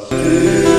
us.